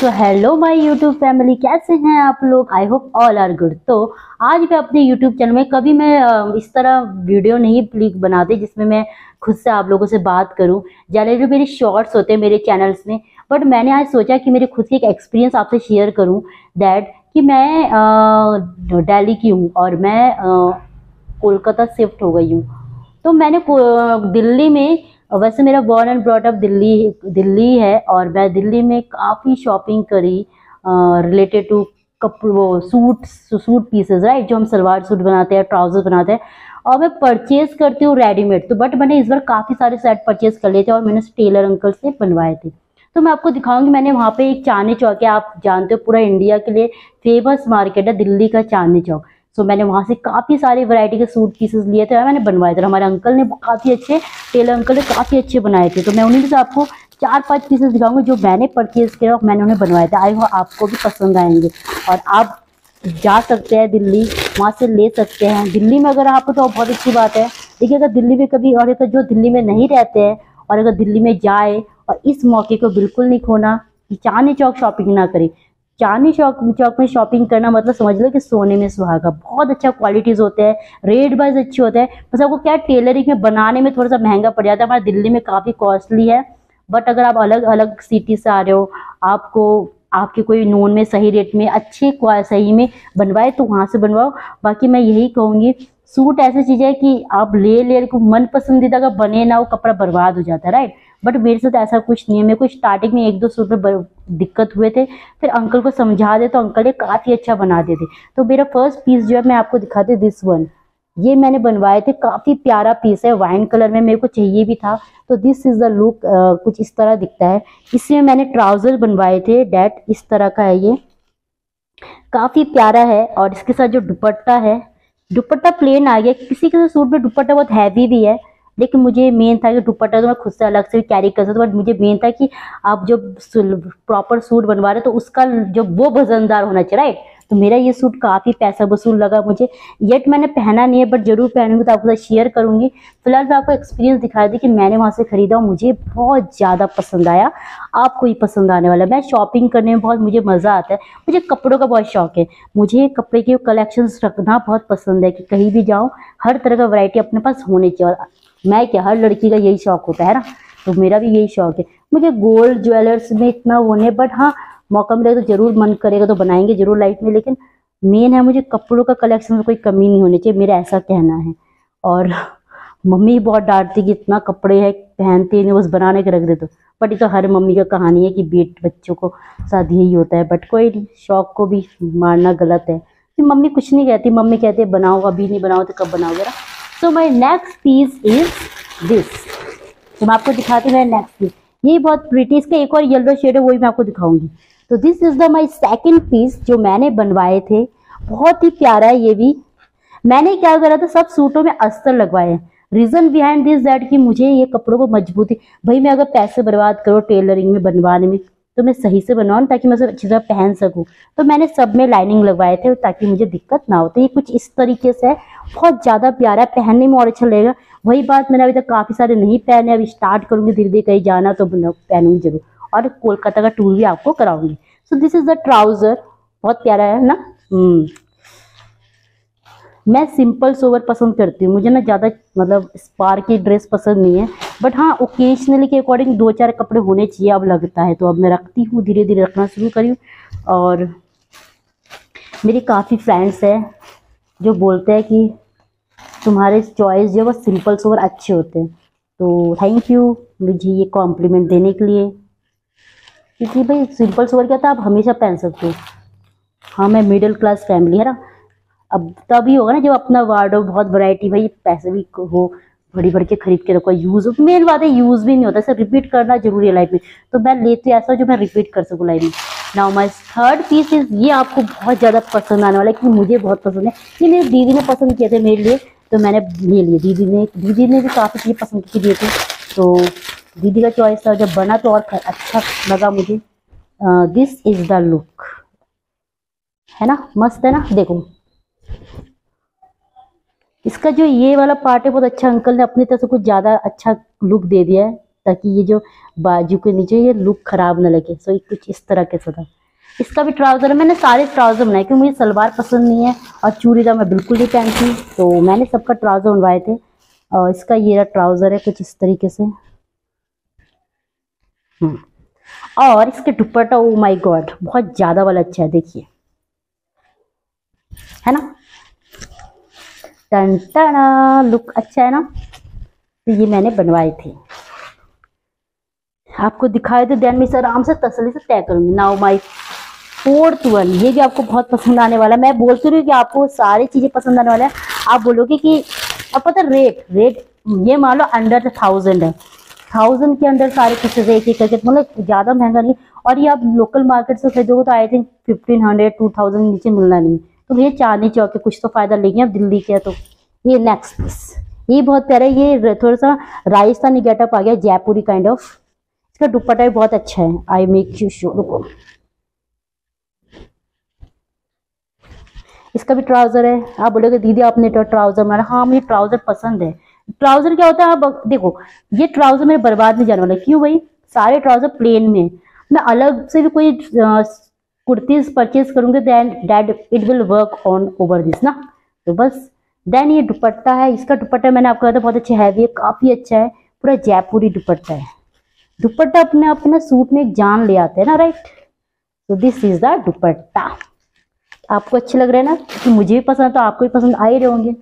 So hello my YouTube family कैसे हैं आप लोग? I hope all are good तो आज मैं अपने यूट्यूब चैनल में कभी मैं इस तरह वीडियो नहीं बनाती जिसमें मैं खुद से आप लोगों से बात करूँ। जनरली मेरे शॉर्ट्स होते हैं मेरे चैनल्स में बट मैंने आज सोचा कि मेरे खुद की एक एक्सपीरियंस आपसे शेयर करूँ दैट कि मैं दिल्ली की हूँ और मैं कोलकाता शिफ्ट हो गई हूँ। तो मैंने दिल्ली में वैसे मेरा born and brought up Delhi Delhi है और मैं दिल्ली में काफ़ी शॉपिंग करी रिलेटेड टू कप, वो सूट सूट पीसेस राइट जो हम सलवार सूट बनाते हैं ट्राउज़र बनाते हैं। और मैं परचेज करती हूँ रेडीमेड तो बट मैंने इस बार काफ़ी सारे सेट परचेज कर लिए थे और मैंने टेलर अंकल से बनवाए थे। तो मैं आपको दिखाऊँगी, मैंने वहाँ पे एक चांदनी चौक है, आप जानते हो पूरा इंडिया के लिए फ़ेमस मार्केट है दिल्ली का चांदनी चौक। सो मैंने वहाँ से काफ़ी सारे वैरायटी के सूट पीसेस लिए थे और मैंने बनवाए थे। हमारे अंकल ने काफ़ी अच्छे टेलर अंकल ने काफ़ी अच्छे बनाए थे। तो मैं उन्हीं से आपको चार पाँच पीसेस दिखाऊँगी जो मैंने परचेज किया और मैंने उन्हें बनवाए थे। आई हो, आपको भी पसंद आएँगे। और आप जा सकते हैं दिल्ली, वहाँ से ले सकते हैं। दिल्ली में अगर आप तो बहुत अच्छी बात है। देखिए, अगर दिल्ली में कभी और तो जो दिल्ली में नहीं रहते हैं और अगर दिल्ली में जाए और इस मौके को बिल्कुल नहीं खोना चांदनी चौक शॉपिंग ना करें। चांदनी चौक चौक में शॉपिंग करना मतलब समझ लो कि सोने में सुहागा। बहुत अच्छा क्वालिटीज़ होते हैं रेट वाइज अच्छे होते हैं। बस आपको क्या टेलरिंग में, बनाने में थोड़ा सा महँगा पड़ जाता है। हमारे दिल्ली में काफ़ी कॉस्टली है। बट अगर आप अलग अलग सिटी से आ रहे हो, आपको, आपके कोई नोन में, सही रेट में, अच्छे सही में बनवाए तो वहाँ से बनवाओ। बाकी मैं यही कहूँगी सूट ऐसी चीज़ है कि आप ले ले को मन पसंदीदा का बने ना वो कपड़ा बर्बाद हो जाता है राइट बट मेरे साथ ऐसा कुछ नहीं है। मेरे को स्टार्टिंग में एक दो सूट में दिक्कत हुए थे। फिर अंकल को समझा दे तो अंकल ने काफ़ी अच्छा बना देते तो मेरा फ़र्स्ट पीस जो है, मैं आपको दिखाती दिस वन ये मैंने बनवाए थे, काफ़ी प्यारा पीस है वाइन कलर में मेरे को चाहिए भी था। तो दिस इज़ द लुक कुछ इस तरह दिखता है। इसमें मैंने ट्राउज़र बनवाए थे डैट इस तरह का है ये। काफ़ी प्यारा है और इसके साथ जो दुपट्टा है दुपट्टा प्लेन आ गया। किसी किसी सूट में दुपट्टा बहुत हैवी भी है, लेकिन मुझे मेन था कि दुपट्टा तो मैं खुद से अलग से कैरी कर सकता बट मुझे मेन था कि आप जो प्रॉपर सूट बनवा रहे तो उसका जो वो वजनदार होना चाहिए राइट तो मेरा ये सूट काफ़ी पैसा वसूल लगा मुझे। येट मैंने पहना नहीं है बट ज़रूर पहनूँगी तो आपको शेयर करूँगी। फ़िलहाल मैं आपको एक्सपीरियंस दिखा दी कि मैंने वहाँ से खरीदा और मुझे बहुत ज़्यादा पसंद आया। आपको ही पसंद आने वाला मैं शॉपिंग करने में बहुत, मुझे मज़ा आता है। मुझे कपड़ों का बहुत शौक है। मुझे कपड़े के कलेक्शन रखना बहुत पसंद है कि कहीं भी जाऊँ, हर तरह का वरायटी अपने पास होनी चाहिए। मैं क्या, हर लड़की का यही शौक होता है ना? तो मेरा भी यही शौक है। मुझे गोल्ड ज्वेलर्स में इतना वो नहीं बट हाँ मौका मिलेगा तो ज़रूर मन करेगा तो बनाएँगे ज़रूर लाइफ में, लेकिन मेन है मुझे कपड़ों का कलेक्शन में कोई कमी नहीं होनी चाहिए, मेरा ऐसा कहना है। और मम्मी बहुत डांटती कि इतना कपड़े है, पहनते नहीं, बस बनाने के रख दे तो। बट ये तो हर मम्मी का कहानी है कि बेट बच्चों को साथ यही होता है बट कोई नहीं शौक को भी मारना गलत है। मम्मी कुछ नहीं कहती, मम्मी कहती बनाओ, अभी नहीं बनाओ तो कब बनाओ ना so my next piece is this तो मैं आपको दिखाती हूँ नेक्स्ट पीस ये बहुत प्रिटी इसका एक और येलो शेड है, वही मैं आपको दिखाऊँगी। तो this is the my second piece जो मैंने बनवाए थे। बहुत ही प्यारा है ये भी। मैंने क्या करा था, सब सूटों में अस्तर लगवाए हैं। रीजन बिहाइंड दिस दैट कि मुझे ये कपड़ों को मजबूती, भाई मैं अगर पैसे बर्बाद करो टेलरिंग में, बनवाने में तो मैं सही से बनवाऊँ, ताकि मैं सब अच्छी तरह पहन सकूँ। तो मैंने सब में लाइनिंग लगवाए थे, ताकि मुझे दिक्कत ना हो। तो ये कुछ इस तरीके से है। बहुत ज़्यादा प्यारा है, पहनने में और अच्छा लगेगा। वही बात मैंने अभी तक काफ़ी सारे नहीं पहने, अभी स्टार्ट करूँगी धीरे धीरे कहीं जाना तो पहनूँगी ज़रूर। और कोलकाता का टूर भी आपको कराऊँगी। So this is the trouser बहुत प्यारा है ना? हम्म। मैं सिंपल सोवर पसंद करती हूँ, मुझे ना ज़्यादा मतलब स्पार की ड्रेस पसंद नहीं है। बट हाँ ओकेजनली के अकॉर्डिंग दो चार कपड़े होने चाहिए, अब लगता है तो अब मैं रखती हूँ धीरे धीरे रखना शुरू करी और मेरी काफ़ी फ्रेंड्स हैं जो बोलते हैं कि तुम्हारे चॉइस जो है, वो सिंपल सोवर अच्छे होते हैं। तो थैंक यू मुझे ये कॉम्प्लीमेंट देने के लिए। क्योंकि भाई सिंपल सोवर क्या था आप हमेशा पहन सकते हो हाँ मैं मिडिल क्लास फैमिली है ना। अब तभी होगा ना जब अपना वार्ड हो बहुत वैरायटी भाई पैसे भी हो बड़ी बड़ी के खरीद के रखो यूज़ मेन बात है यूज़ भी नहीं होता सर रिपीट करना ज़रूरी है लाइफ में। तो मैं लेती ऐसा जो मैं रिपीट कर सकूँ लाइफ में। Now my third piece is ये आपको बहुत ज़्यादा पसंद आने वाला है, क्योंकि मुझे बहुत पसंद है। ये मेरी दीदी ने पसंद किए थे मेरे लिए तो मैंने ले लिए। दीदी ने दीदी ने भी काफ़ी चीज़ें पसंद की दिए थे तो दीदी का चॉइस था, जब बना तो और अच्छा लगा मुझे। दिस इज़ द लुक है ना? मस्त है ना? देखो। इसका जो ये वाला पार्ट है, बहुत अच्छा अंकल ने अपनी तरफ़ से कुछ ज़्यादा अच्छा लुक दे दिया है। ताकि ये जो बाजू के नीचे ये लुक खराब ना लगे। सो ये कुछ इस तरह के था। इसका भी ट्राउज़र है। मैंने सारे ट्राउज़र बनाए, क्योंकि मुझे सलवार पसंद नहीं है और चूड़ीदार मैं बिल्कुल नहीं पहनती। तो मैंने सबका ट्राउज़र बनवाए थे और इसका ये ट्राउज़र है कुछ इस तरीके से। हम्म। और इसके दुपट्टा ओ माय गॉड बहुत ज़्यादा वाला अच्छा है, देखिए। है ना? टन टना लुक अच्छा है ना? तो ये मैंने बनवाए थे। आपको दिखाए थे देन में आराम से तसली से तय करूँगी। नाउ माई फोर्थ वन ये भी आपको बहुत पसंद आने वाला है। मैं बोलती रही कि आपको सारी चीज़ें पसंद आने वाला है। आप बोलोगे कि, अब पता रेट रेट ये मान लो अंडर थाउज़ेंड है। थाउज़ेंड के अंदर सारे पीसेज एक एक करके मतलब ज़्यादा महँगा नहीं। और ये आप लोकल मार्केट से खरीदोगे तो I think fifteen hundred to thousand नीचे मिलना नहीं। तो ये चांदनी चौक के कुछ तो फ़ायदा लेंगे अब दिल्ली के तो ये नेक्स्ट पीस ये बहुत प्यारा है, ये थोड़ा सा राजस्थानी गेटअप आ गया, जयपुरी काइंड ऑफ़ इसका दुपट्टा भी बहुत अच्छा है। आई मेक यू शो रुको। इसका भी ट्राउज़र है। आप बोलोगे, दीदी, आपने तो ट्राउज़र मारा। हाँ मुझे ट्राउज़र पसंद है। ट्राउज़र क्या होता है? आप देखो, ये ट्राउज़र मेरे बर्बाद नहीं जाने वाला। क्यों भाई? सारे ट्राउज़र प्लेन में मैं अलग से भी कोई कुर्तीज परचेज करूँगी then that it will work on over this ना? तो बस देन ये दुपट्टा है। इसका दुपट्टा मैंने आपको कहा था, बहुत अच्छा हैवी है, काफ़ी अच्छा है। पूरा जयपुरी दुपट्टा है। दुपट्टा अपने अपने सूट में जान ले आते हैं ना राइट तो दिस इज़ द दुपट्टा। आपको अच्छे लग रहे हैं ना? क्योंकि मुझे भी पसंद है तो आपको भी पसंद आ ही रहे होंगे।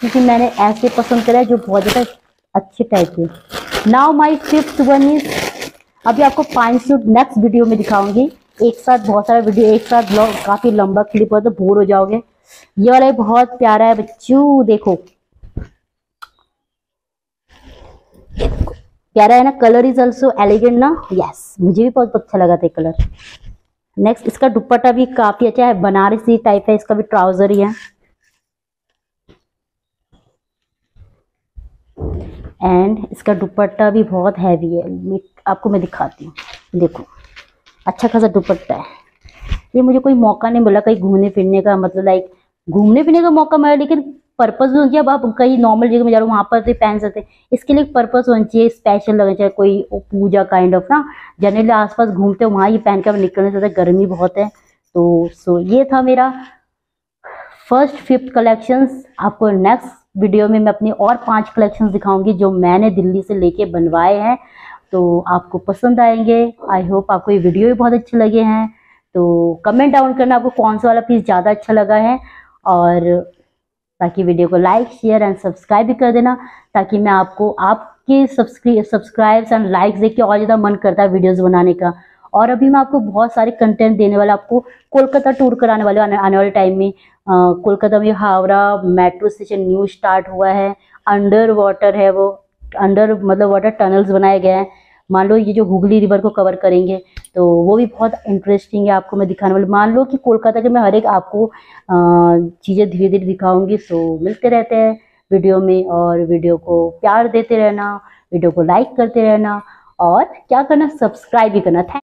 क्योंकि मैंने ऐसे पसंद करा है जो बहुत ज़्यादा अच्छे टाइप के। Now my fifth one is अभी आपको पाँच सूट नेक्स्ट वीडियो में दिखाऊँगी। एक साथ बहुत सारा वीडियो एक साथ ब्लॉग काफ़ी लंबा क्लिप हो तो बोर हो जाओगे। ये वाला बहुत प्यारा है बच्चू, देखो। प्यारा है ना? कलर इज़ ऑल्सो एलिगेंट ना? यस मुझे भी बहुत अच्छा लगा था कलर नेक्स्ट इसका दुपट्टा भी काफ़ी अच्छा है। बनारसी टाइप है, इसका भी ट्राउज़र ही है। एंड इसका दुपट्टा भी बहुत हैवी है। आपको मैं दिखाती हूँ। देखो अच्छा खासा दुपट्टा है। ये मुझे कोई मौका नहीं मिला कहीं घूमने फिरने का। मतलब लाइक घूमने फिरने का मौका मिला, लेकिन पर्पज होना चाहिए। अब आप कहीं नॉर्मल जगह में जा रहे हो, वहाँ पर भी पहन सकते हैं। इसके लिए पर्पज होना चाहिए स्पेशल लगना चाहिए। कोई पूजा काइंड ऑफ़ ना। जनरली आसपास घूमते हो, वहाँ ही पहन कर निकलने से गर्मी बहुत है। तो सो ये था मेरा फ़र्स्ट फिफ्थ कलेक्शंस आपको नेक्स्ट वीडियो में मैं अपनी और पाँच कलेक्शंस दिखाऊँगी जो मैंने दिल्ली से लेके बनवाए हैं। तो आपको पसंद आएँगे। आई होप आपको ये वीडियो भी बहुत अच्छे लगे हैं। तो कमेंट डाउन करना आपको कौन सा वाला पीस ज़्यादा अच्छा लगा है। और ताकि वीडियो को लाइक शेयर एंड सब्सक्राइब भी कर देना ताकि मैं आपको आपके सब्सक्राइब्स एंड लाइक्स देख के और ज़्यादा मन करता है वीडियोस बनाने का। और अभी मैं आपको बहुत सारे कंटेंट देने वाला आपको कोलकाता टूर कराने वाले आने, आने वाले टाइम में कोलकाता में Howrah metro station new start हुआ है अंडर वाटर है वो अंडर मतलब वाटर टनल्स बनाए गए हैं। मान लो ये जो हुगली रिवर को कवर करेंगे तो वो भी बहुत इंटरेस्टिंग है आपको मैं दिखाने वाली। मान लो कि कोलकाता के मैं हर एक आपको चीज़ें धीरे धीरे दिखाऊँगी सो मिलते रहते हैं वीडियो में और वीडियो को प्यार देते रहना, वीडियो को लाइक करते रहना और क्या करना सब्सक्राइब भी करना। थैंक